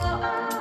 oh,